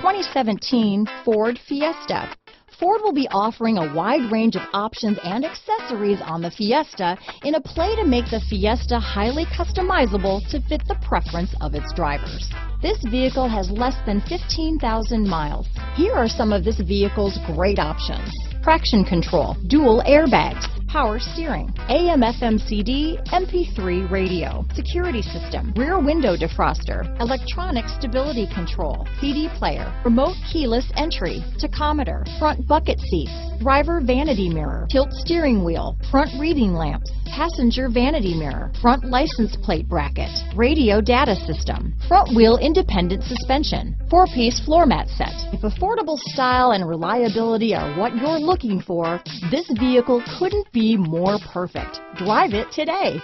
2017 Ford Fiesta. Ford will be offering a wide range of options and accessories on the Fiesta in a play to make the Fiesta highly customizable to fit the preference of its drivers. This vehicle has less than 15,000 miles. Here are some of this vehicle's great options. Traction control, dual airbags, power steering, AM FM CD, MP3 radio, security system, rear window defroster, electronic stability control, CD player, remote keyless entry, tachometer, front bucket seats, driver vanity mirror, tilt steering wheel, front reading lamps, passenger vanity mirror, front license plate bracket, radio data system, front wheel independent suspension, four-piece floor mat set. If affordable style and reliability are what you're looking for, this vehicle couldn't be more perfect. Drive it today.